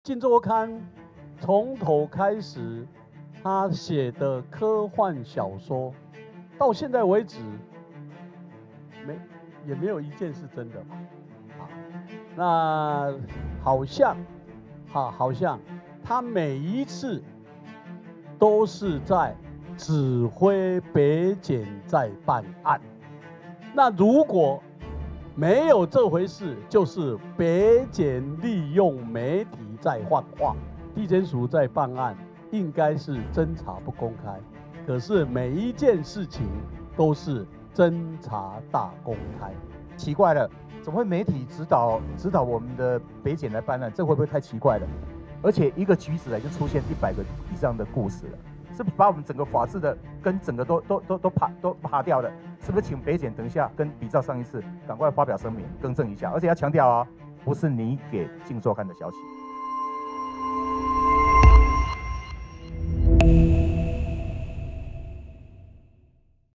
《镜周刊》从头开始，他写的科幻小说，到现在为止，没也没有一件是真的吧。啊，那好像，哈，好像他每一次都是在指挥北检在办案。那如果没有这回事，就是北检利用媒体在幻化，地检署在办案，应该是侦查不公开，可是每一件事情都是侦查大公开，奇怪了，怎么会媒体指导指导我们的北检来办案？这会不会太奇怪了？而且一个举止来就出现一百个以上的故事了。是不是把我们整个法治的跟整个都都都都爬都爬掉了？是不是请北检等一下跟比照上一次，赶快发表声明更正一下？而且要强调啊，不是你给《静坐看》的消息。